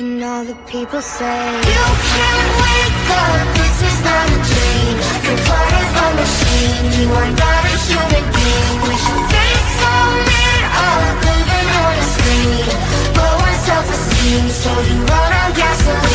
And all the people say You can't wake up, this is not a dream. You're part of a machine, you are not a human being. We should face all men up, living on a screen. Lower self-esteem, so you run on gasoline.